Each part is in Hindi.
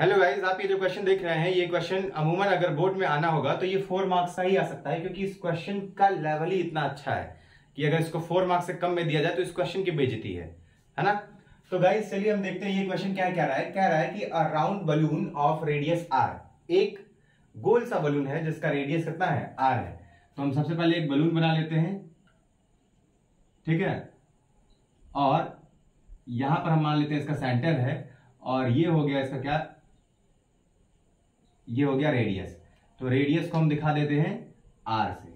हेलो गाइज़ आप ये जो क्वेश्चन देख रहे हैं, ये क्वेश्चन अमूमन अगर बोर्ड में आना होगा तो ये फोर मार्क्स का ही आ सकता है, क्योंकि इस क्वेश्चन का लेवल ही इतना अच्छा है कि अगर इसको फोर मार्क्स से कम में दिया जाए तो इस क्वेश्चन की बेजती है है ना? तो गाइज़ चलिए हम देखते हैं ये क्वेश्चन क्या कह रहा है। कह रहा है कि a round balloon of radius R एक गोल सा बलून है, जिसका रेडियस कितना है? आर है। तो हम सबसे पहले एक बलून बना लेते हैं, ठीक है? और यहाँ पर हम मान लेते हैं इसका सेंटर है, और ये हो गया इसका क्या? ये हो गया रेडियस तो रेडियस को हम दिखा देते हैं आर से।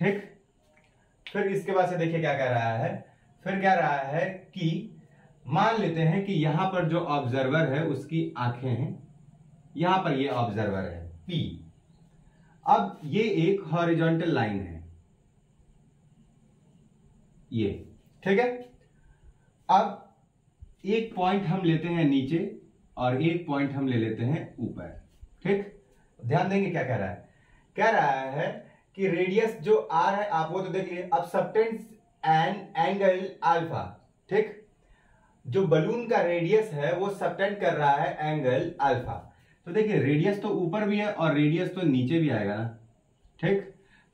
ठीक? फिर इसके बाद से देखिए क्या कह रहा है। फिर कह रहा है कि मान लेते हैं कि यहाँ पर जो ऑब्जर्वर है, उसकी आँखें हैं। यहाँ पर ये ऑब्जर्वर है पी अब ये एक हॉरिजॉन्टल लाइन है। ये। ठीक है? अब एक पॉइंट हम लेते हैं नीचे। और एक पॉइंट हम ले लेते हैं ऊपर। ठीक? ध्यान देंगे क्या कह रहा है। कह रहा है कि रेडियस जो आर है, आप वो तो देख लिए, अब सबटेंस एन एंगल अल्फ़ा ठीक? जो बलून का रेडियस है, वो सबटेंड कर रहा है एंगल अल्फ़ा तो देखिए रेडियस तो ऊपर भी है और रेडियस तो नीचे भी आएगा ना। ठीक?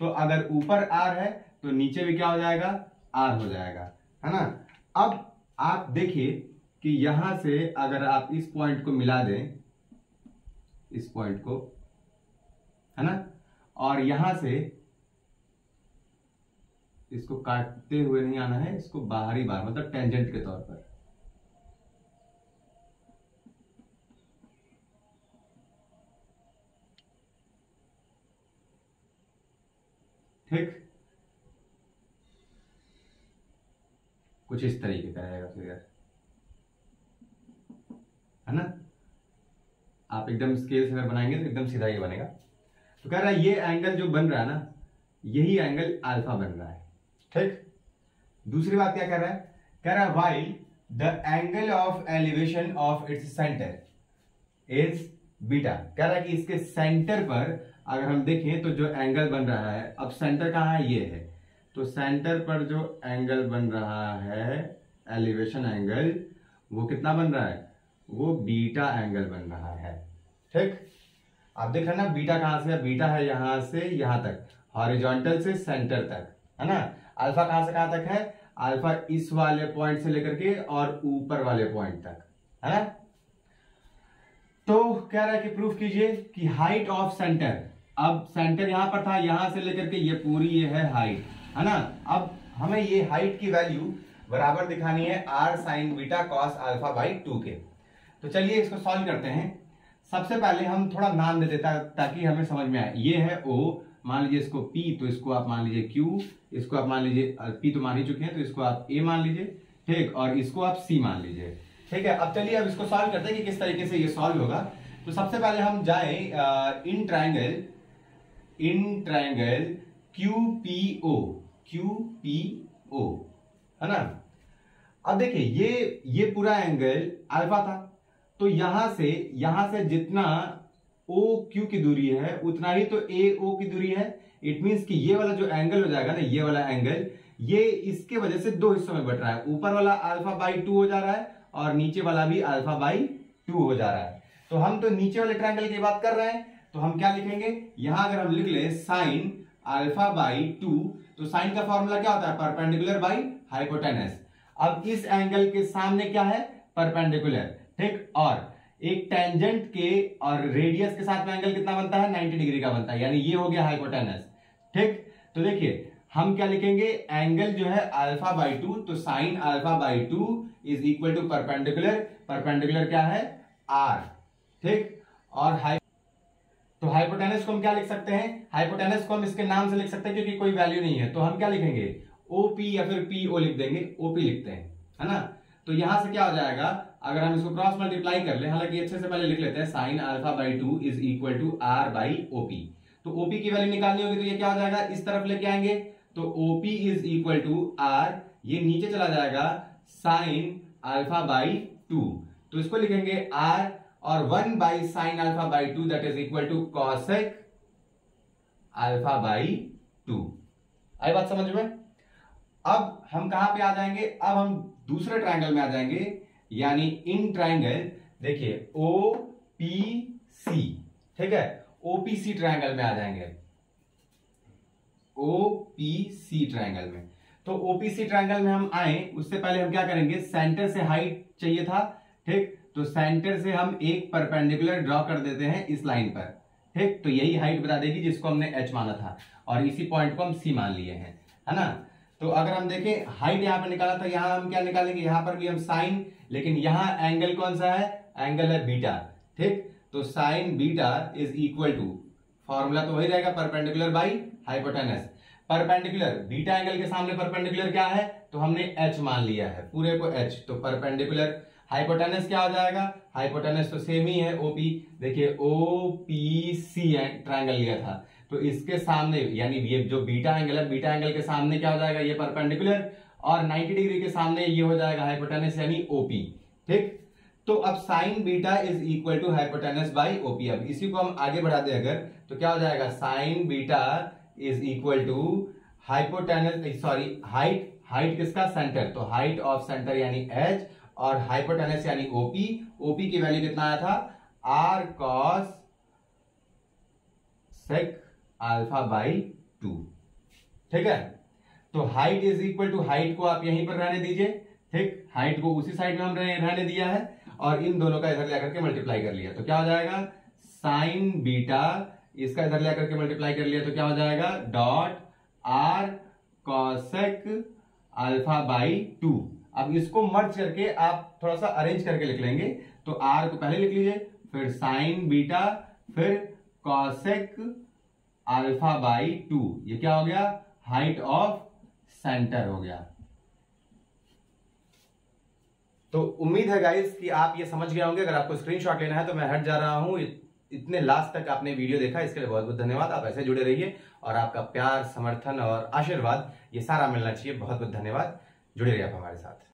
तो अगर ऊपर आर है तो नीचे भी क्या हो जाएगा? आर हो जाएगा। है ना? अब आप देखिए कि यहाँ से अगर आप इस पॉइंट को मिला दें, इस पॉइंट को, है ना? और यहाँ से इसको काटते हुए नहीं आना है, इसको बाहरी बार मतलब टेंजेंट के तौर पर। ठीक? कुछ इस तरीके का रहेगा फिगर। है ना? आप एकदम स्केल से अगर बनाएँगे तो एकदम सीधा ही बनेगा। तो कह रहा है, ये एंगल जो बन रहा है ना, यही एंगल अल्फ़ा बन रहा है। ठीक? दूसरी बात क्या कह रहा है? कह रहा है while the angle of elevation of its centre is beta कह रहा है कि इसके सेंटर पर अगर हम देखें तो जो एंगल बन रहा है, अब सेंटर कहाँ है? ये है। तो सेंटर पर जो एंगल बन रहा है एलिवेशन एंगल वो कितना बन रहा है? वो बीटा एंगल बन रहा है। ठीक? आप देख रहे ना, बीटा कहाँ से है? बीटा है यहाँ से यहाँ तक। हॉरिजॉन्टल से सेंटर तक, है ना? अल्फ़ा कहाँ से कहाँ तक है? अल्फ़ा इस वाले पॉइंट से लेकर के और ऊपर वाले पॉइंट तक, है ना? तो कह रहा है कि प्रूफ कीजिए कि हाइट ऑफ़ सेंटर अब सेंटर यहाँ पर था, यहाँ से लेकर के ये पूरी ये है हाइट है ना? अब हमें ये हाइट की वैल्यू बराबर दिखानी है R sine beta cos alpha by two के। तो चलिए इसको सॉल्व करते हैं। सबसे पहले हम थोड़ा नाम दे देता ताकि हमें समझ में आए। ये है ओ मान लीजिए इसको P तो इसको आप मान लीजिए Q, इसको आप मान लीजिए P तो मान ही चुके हैं तो इसको आप A मान लीजिए, ठीक, और इसको आप C मान लीजिए। ठीक है, अब चलिए अब इसको सॉल्व करते हैं कि किस तरीके से ये सॉल्व होगा। तो सबसे पहले हम जाए in triangle in triangle Q P O Q P O है ना? अब देखिए, ये ये पूरा एंगल अल्फ़ा था। तो यहाँ से यहाँ से जितना ओ क्यू की दूरी है, उतना ही तो ए ओ की दूरी है। इट मींस कि ये वाला जो एंगल हो जाएगा ना, ये वाला एंगल ये इसके वजह से दो हिस्सों में बट रहा है। ऊपर वाला अल्फ़ा बाई टू हो जा रहा है और नीचे वाला भी अल्फ़ा बाई टू हो जा रहा है। तो हम तो नीचे वाले ट्रायंगल की बात कर रहे हैं। तो हम क्या लिखेंगे? यहाँ अगर हम लिख ले साइन अल्फ़ा बाई टू तो साइन का फॉर्मूला क्या होता है? परपेंडिकुलर बाई हाइपोटेनस अब इस एंगल के सामने क्या है? परपेंडिकुलर ठीक, और एक टेंजेंट के और रेडियस के साथ में एंगल कितना बनता है? 90 डिग्री का बनता है, यानी ये हो गया हाइपोटेनस ठीक तो देखिए, हम क्या लिखेंगे? एंगल जो है अल्फ़ा बाई टू तो sine alpha by two is equal to perpendicular perpendicular क्या है? आर ठीक, और हाई तो हाइपोटेनस को हम क्या लिख सकते हैं? हाइपोटेनस को हम इसके नाम से लिख सकते हैं, क्योंकि कोई वैल्यू नहीं है। तो हम क्या लिखेंगे? ओपी या फिर पी ओ लिख देंगे। ओपी लिखते हैं, है ना? तो यहाँ से क्या हो जाएगा? अगर हम इसको क्रॉस मल्टीप्लाई कर ले, हालाँकि अच्छे से पहले लिख लेते हैं sine alpha by two is equal to R by OP तो ओपी की वैल्यू निकालनी होगी तो ये क्या हो जाएगा? इस तरफ़ लेके आएँगे। तो OP is equal to R ये नीचे चला जाएगा साइन अल्फ़ा बाई टू तो इसको लिखेंगे आर और one by sine alpha by two that is equal to cosec alpha by two आई बात समझ में? अब हम कहाँ पे आ जाएँगे? अब हम दूसरे ट्रायंगल में आ जाएँगे। यानी इन ट्राइंगल देखिए ओ पी सी ठीक है? ओपीसी ट्राइंगल में आ जाएँगे। ओपीसी ट्राइंगल में। तो ओपीसी ट्राइंगल में हम आए, उससे पहले हम क्या करेंगे? सेंटर से हाइट चाहिए था, ठीक? तो सेंटर से हम एक परपेंडिकुलर ड्रॉ कर देते हैं इस लाइन पर, ठीक? तो यही हाइट बता देगी जिसको हमने एच माना था। और इसी पॉइंट को हम सी मान लिए हैं, है ना? तो अगर हम देखें हाइट यहाँ पर निकाला था, यहाँ हम क्या निकालेंगे? यहाँ पर भी हम साइन लेकिन यहाँ एंगल कौन सा है? एंगल है बीटा ठीक? तो sine beta is equal to formula तो वही रहेगा perpendicular by hypotenuse perpendicular beta angle के सामने परपेंडिकुलर क्या है? तो हमने एच मान लिया है, पूरे को एच तो परपेंडिकुलर हाइपोटेनस क्या हो जाएगा? हाइपोटेनस तो सेम ही है ओपी देखिए ओ पी सी ट्राइंगल लिया था। तो इसके सामने, यानी ये जो बीटा एंगल है बीटा एंगल के सामने क्या हो जाएगा? ये परपेंडिकुलर और 90 डिग्री के सामने ये हो जाएगा हाइपोटेनस यानी ओपी ठीक? तो अब sine beta is equal to hypotenuse by OP अब इसी को हम आगे बढ़ा दे अगर तो क्या हो जाएगा? Sine beta is equal to hypotenuse sorry height height किसका? सेंटर तो हाइट ऑफ़ सेंटर यानी एच और हाइपोटेनस यानी ओपी ओपी की वैल्यू कितना आया था? R cosec alpha by two ठीक है? तो height is equal to height को आप यहीं पर रहने दीजिए। ठीक? हाइट को उसी साइड में हम रहने दिया है और इन दोनों का इधर लेकर के मल्टीप्लाई कर लिया। तो क्या हो जाएगा? साइन बीटा इसका इधर लेकर के मल्टीप्लाई कर लिया तो क्या हो जाएगा? Dot R cosec alpha by two अब इसको मर्ज करके आप थोड़ा सा अरेंज करके लिख लेंगे। तो आर को पहले लिख लीजिए, फिर साइन बीटा फिर कॉसेक अल्फ़ा बाई टू ये क्या हो गया? हाइट ऑफ़ सेंटर हो गया। तो उम्मीद है गाइस कि आप ये समझ गए होंगे। अगर आपको स्क्रीनशॉट लेना है तो मैं हट जा रहा हूँ। इतने लास्ट तक आपने वीडियो देखा इसके लिए बहुत बहुत धन्यवाद। आप ऐसे जुड़े रहिए और आपका प्यार, समर्थन और आशीर्वाद, ये सारा मिलना चाहिए। बहुत बहुत धन्यवाद। जुड़े रहिए आप हमारे साथ।